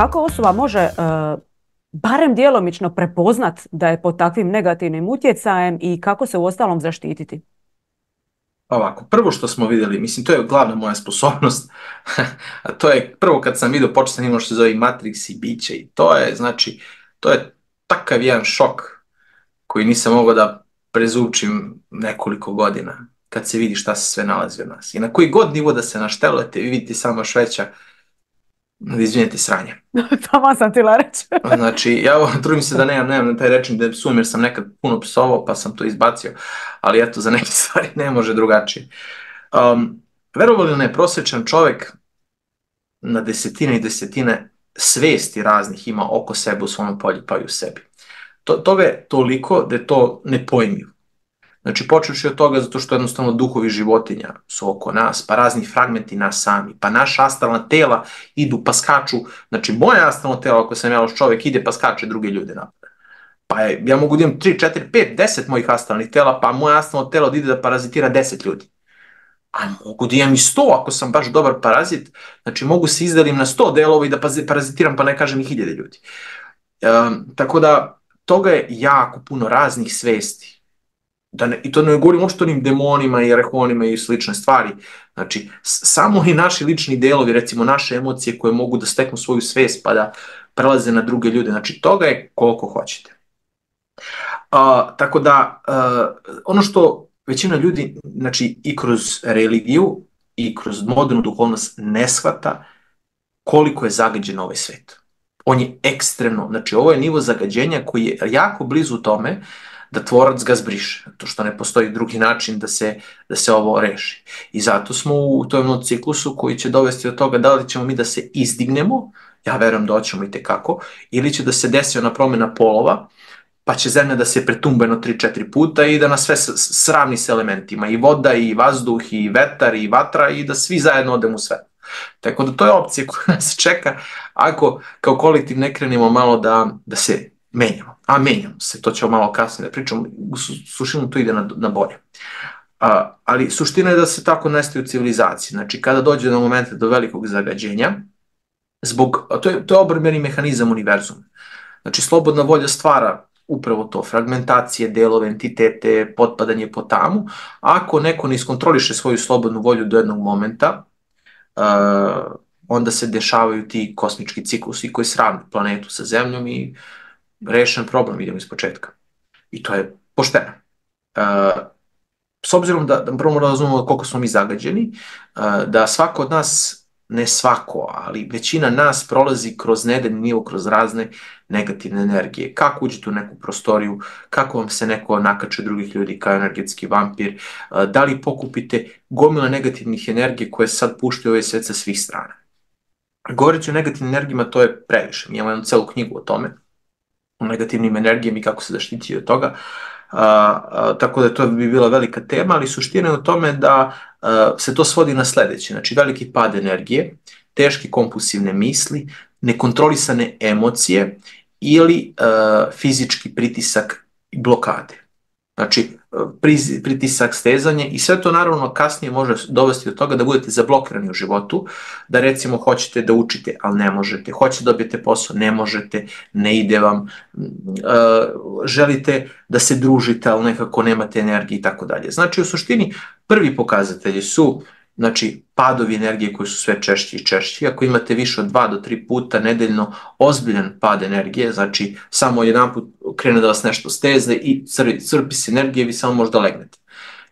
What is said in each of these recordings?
kako osoba može barem djelomično prepoznat da je pod takvim negativnim utjecajem i kako se u ostalom zaštititi? Ovako, prvo što smo vidjeli, mislim to je glavna moja sposobnost, a to je prvo kad sam vidio počeo sam imao što se zove Matrix i biće i to je, znači, to je takav jedan šok koji nisam mogao da prezučim nekoliko godina kad se vidi šta se sve nalazi u nas. I na koji god nivo da se naštelujete, vi vidite samo šveća izvinite sranje. Tamo sam ti reći. znači, ja trudim se da nemam, nemam taj rečnik da psujem jer sam nekad puno psovao pa sam to izbacio, ali eto, za neke stvari ne može drugačije. Um, verovali ne, prosječan čovjek na desetine i desetine svesti raznih ima oko sebe u svom polju pa i u sebi. To, toga je toliko da je to nepojmljivo. Znači, počeš od toga zato što jednostavno duhovi životinja su oko nas, pa razni fragmenti nas sami, pa naša astralna tela idu pa skaču, znači moje astralno telo, ako sam ja loš čovjek, ide pa skače druge ljude napad. Pa je, ja mogu da imam 3, 4, 5, 10 mojih astralnih tela, pa moje astralno telo ide da parazitira 10 ljudi. A mogu da imam i 100 ako sam baš dobar parazit, znači mogu se izdelim na 100 delova i da parazitiram pa ne kažem i hiljade ljudi. Um, tako da, toga je jako puno raznih svesti da ne, i to ne govorim uopšte onim demonima i arehonima i slične stvari. Znači, samo i naši lični delovi, recimo naše emocije koje mogu da steknu svoju svest pa da prelaze na druge ljude. Znači, toga je koliko hoćete. A, tako da, a, ono što većina ljudi, znači i kroz religiju i kroz modernu duhovnost ne shvata koliko je zagađen ovaj svet. On je ekstremno, znači ovo je nivo zagađenja koji je jako blizu tome da tvorac ga zbriše, to što ne postoji drugi način da se, da se ovo reši. I zato smo u tom ciklusu koji će dovesti do toga da li ćemo mi da se izdignemo, ja verujem da hoćemo i tekako, ili će da se desi ona promjena polova, pa će zemlja da se pretumba jedno 3-4 puta i da nas sve sravni s elementima, i voda, i vazduh, i vetar, i vatra, i da svi zajedno odemo u sve. Tako da to je opcija koja nas čeka ako kao kolektiv ne krenemo malo da, da se menjamo. A menjamo se, to ćemo malo kasnije da pričamo, u suštinu to ide na, na bolje. A, ali suština je da se tako nestaju civilizacije. Znači, kada dođe do momenta do velikog zagađenja, zbog, to je, to je obrmeni mehanizam univerzuma. Znači, slobodna volja stvara upravo to, fragmentacije, delove, entitete, potpadanje po tamu. Ako neko ne iskontroliše svoju slobodnu volju do jednog momenta, uh, onda se dešavaju ti kosmički ciklusi koji sravne planetu sa zemljom i rešen problem, idemo iz početka. I to je pošteno. Uh, s obzirom da, da prvo moramo da razumemo koliko smo mi zagađeni, uh, da svako od nas, ne svako, ali većina nas prolazi kroz nedeljni nivo, kroz razne negativne energije. Kako uđete u neku prostoriju, kako vam se neko nakače drugih ljudi kao energetski vampir, uh, da li pokupite gomila negativnih energije koje sad puštaju ovaj svet sa svih strana. Govoreći o negativnim energijama, to je previše. Mi imamo jednu celu knjigu o tome negativnim energijama i kako se zaštiti od toga. A, a, tako da to bi bila velika tema, ali suština je u tome da a, se to svodi na sledeće. Znači, veliki pad energije, teške kompulsivne misli, nekontrolisane emocije ili a, fizički pritisak i blokade. Znači, pritisak, stezanje i sve to naravno kasnije može dovesti do toga da budete zablokirani u životu, da recimo hoćete da učite, ali ne možete, hoćete da dobijete posao, ne možete, ne ide vam, želite da se družite, ali nekako nemate energije i tako dalje. Znači, u suštini, prvi pokazatelji su znači padovi energije koji su sve češći i češći. Ako imate više od 2 do 3 puta nedeljno ozbiljan pad energije, znači samo jedan put krene da vas nešto steze i crpi se energije, vi samo možda legnete.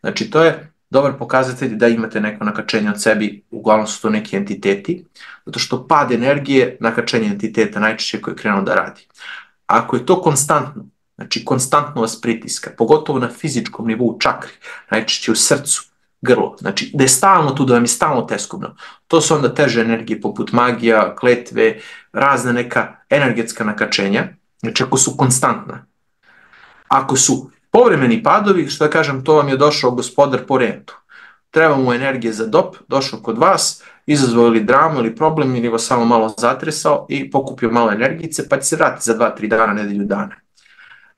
Znači to je dobar pokazatelj da imate neko nakačenje od sebi, uglavnom su to neki entiteti, zato što pad energije, nakačenje entiteta najčešće koje je krenuo da radi. Ako je to konstantno, znači konstantno vas pritiska, pogotovo na fizičkom nivou čakri, najčešće u srcu, grlo. Znači, da je stalno tu, da vam je stalno teskobno. To su onda teže energije poput magija, kletve, razne neka energetska nakačenja, znači ako su konstantna. Ako su povremeni padovi, što da kažem, to vam je došao gospodar po rentu. Treba mu energije za dop, došao kod vas, izazvao ili dramu ili problem ili vas samo malo zatresao i pokupio malo energijice, pa će se vratiti za 2-3 dana, nedelju dana.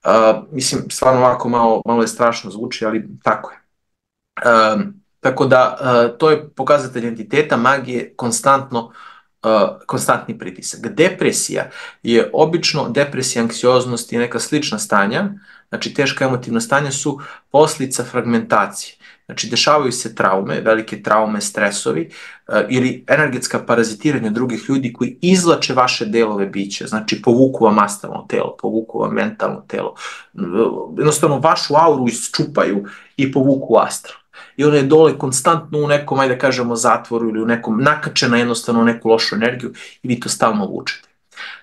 Uh, mislim, stvarno ovako malo, malo je strašno zvuči, ali tako je. Tako da uh, to je pokazatelj entiteta magije konstantno konstantni pritisak. Depresija je obično depresija, anksioznost i neka slična stanja, znači teška emotivna stanja su poslica fragmentacije. Znači, dešavaju se traume, velike traume, stresovi uh, ili energetska parazitiranja drugih ljudi koji izlače vaše delove bića, znači povuku vam astralno telo, povuku vam mentalno telo. Jednostavno, vašu auru isčupaju i povuku astral. I ona je dole konstantno u nekom, ajde da kažemo, zatvoru ili u nekom, nakačena jednostavno u neku lošu energiju i vi to stalno vučete.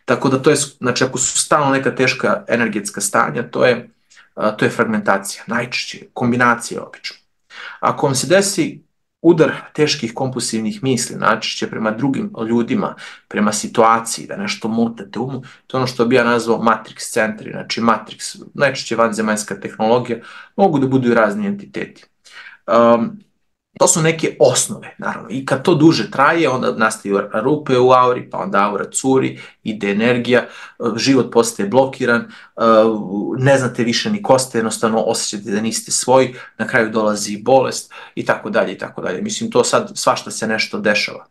Tako da to je, znači ako su stalno neka teška energetska stanja, to je, to je fragmentacija, najčešće, kombinacija obično. Ako vam se desi udar teških kompulsivnih misli, najčešće prema drugim ljudima, prema situaciji, da nešto mutate umu, to je ono što bi ja nazvao matrix centri, znači matrix, najčešće vanzemaljska tehnologija, mogu da budu i razni entiteti. Um, To su neke osnove, naravno. I kad to duže traje, onda nastaju rupe u auri, pa onda aura curi, ide energija, život postaje blokiran, ne znate više ni ko ste, jednostavno osjećate da niste svoji, na kraju dolazi bolest i tako dalje i tako dalje. Mislim, to sad svašta se nešto dešava.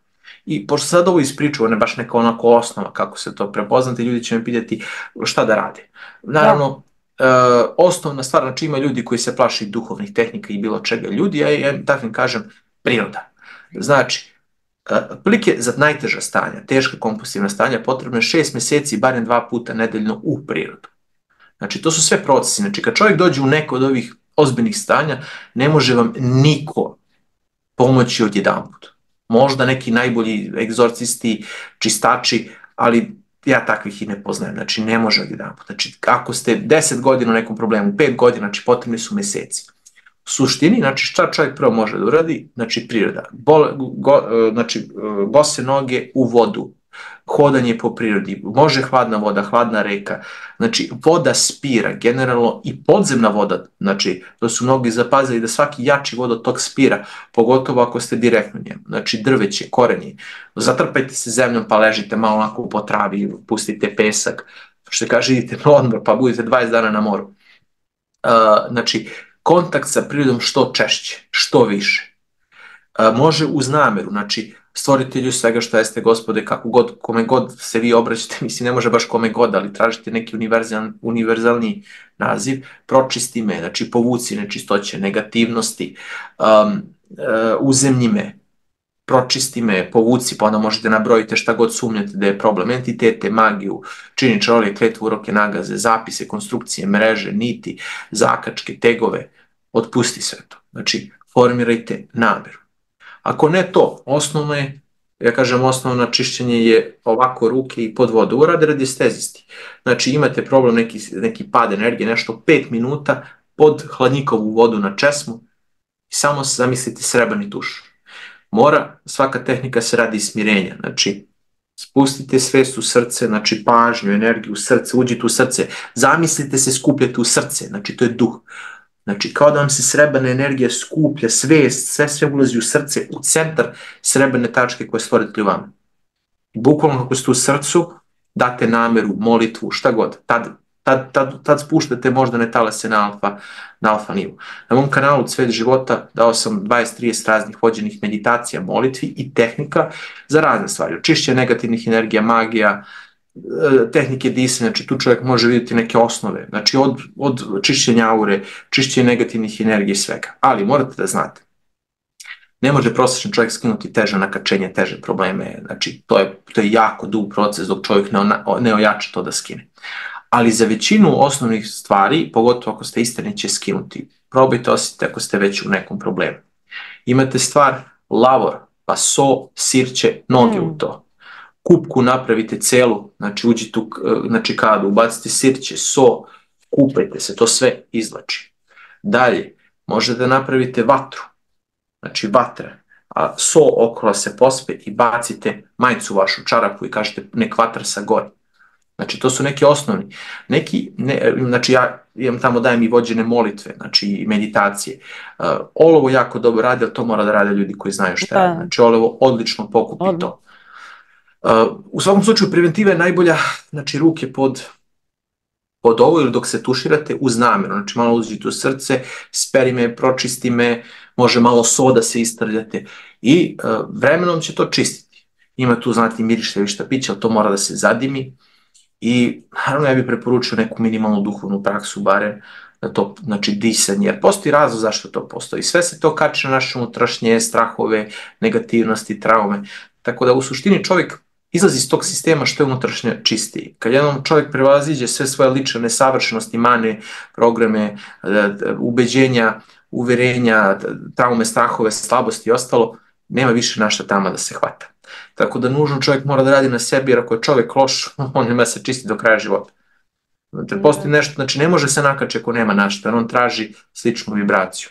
I pošto sad ovo ispričao, ne baš neka onako osnova kako se to prepoznate, ljudi će me pitati šta da rade. Naravno, uh, osnovna stvar, znači ima ljudi koji se plaši duhovnih tehnika i bilo čega ljudi, ja, im kažem, priroda. Znači, uh, plike za najteža stanja, teška kompulsivna stanja, potrebno je šest meseci, barem dva puta nedeljno u prirodu. Znači, to su sve procesi. Znači, kad čovjek dođe u neko od ovih ozbiljnih stanja, ne može vam niko pomoći od jedan put. Možda neki najbolji egzorcisti, čistači, ali ja takvih i ne poznajem, znači ne može od jedan put. Znači ako ste 10 godina u nekom problemu, 5 godina, znači potrebni su meseci. U suštini, znači šta čovjek prvo može da uradi, znači priroda, Bol, go, znači bose noge u vodu, hodanje po prirodi, može hladna voda, hladna reka, znači voda spira, generalno i podzemna voda, znači to su mnogi zapazili da svaki jači vodotok spira, pogotovo ako ste direktno njem, znači drveće, korenje, zatrpajte se zemljom pa ležite malo onako po travi, pustite pesak, što kaže idite na odmor pa budete 20 dana na moru. Uh, znači, kontakt sa prirodom što češće, što više. Uh, može uz nameru, znači stvoritelju svega što jeste gospode, kako god, kome god se vi obraćate, mislim ne može baš kome god, ali tražite neki univerzal, univerzalni naziv, pročisti me, znači povuci nečistoće, negativnosti, um, uh, uzemnji me, pročisti me, povuci, pa onda možete nabrojiti šta god sumnjate da je problem, entitete, magiju, čini čarolije, kletvu, uroke, nagaze, zapise, konstrukcije, mreže, niti, zakačke, tegove, otpusti sve to. Znači, formirajte nameru. Ako ne to, osnovno je, ja kažem osnovno čišćenje je ovako ruke i pod vodu. Urade radiestezisti. Znači imate problem, neki, neki pad energije, nešto 5 minuta pod hladnikovu vodu na česmu i samo zamislite srebrni tuš. Mora, svaka tehnika se radi smirenja, znači spustite svest u srce, znači pažnju, energiju u srce, uđite u srce, zamislite se, skupljate u srce, znači to je duh. Znači, kao da vam se srebrna energija skuplja, svest, sve sve ulazi u srce, u centar srebrne tačke koje u vama. Bukvalno kako ste u srcu, date nameru, molitvu, šta god. Tad, tad, tad, tad spuštate možda ne talase na alfa, na alfa nivu. Na mom kanalu Cvet života dao sam 20-30 raznih vođenih meditacija, molitvi i tehnika za razne stvari. Očišćenje negativnih energija, magija, E, tehnike disanja, znači tu čovjek može vidjeti neke osnove, znači od, od čišćenja aure, čišćenja negativnih energija i svega. Ali morate da znate, ne može prosječan čovjek skinuti teže nakačenje, teže probleme, znači to je, to je jako dug proces dok čovjek ne, ne ojača to da skine. Ali za većinu osnovnih stvari, pogotovo ako ste istani, će skinuti. Probajte osjetiti ako ste već u nekom problemu. Imate stvar lavor, pa so, sirće, noge mm. u to kupku napravite celu, znači uđite u znači kadu, ubacite sirće, so, kupajte se, to sve izlači. Dalje, možete da napravite vatru, znači vatra, a so okolo se pospe i bacite majicu vašu čarapu i kažete nek vatra sa gore. Znači to su neki osnovni. Neki, ne, znači ja imam tamo dajem i vođene molitve, znači meditacije. Uh, olovo jako dobro radi, ali to mora da rade ljudi koji znaju šta je. Da. Znači olovo odlično pokupi Odlično. to. U svakom slučaju preventiva je najbolja, znači ruke pod pod ovo ili dok se tuširate uz namjeru, znači malo uđite u srce, speri me, pročisti me, može malo soda se istrljate i vremenom će to čistiti. ima tu, znati, mirište višta pića, ali to mora da se zadimi. I naravno ja bih preporučio neku minimalnu duhovnu praksu, bare da to, znači disanje, jer postoji razlog zašto to postoji. Sve se to kače na naše unutrašnje strahove, negativnosti, traume. Tako da u suštini čovjek izlazi iz tog sistema što je unutrašnje čistiji. Kad jednom čovjek prevaziđe sve svoje lične nesavršenosti, mane, programe, ubeđenja, uverenja, traume, strahove, slabosti i ostalo, nema više našta tama da se hvata. Tako da nužno čovjek mora da radi na sebi, jer ako je čovjek loš, on nema se čisti do kraja života. Znači, postoji nešto, znači ne može se nakače ako nema našta, on traži sličnu vibraciju.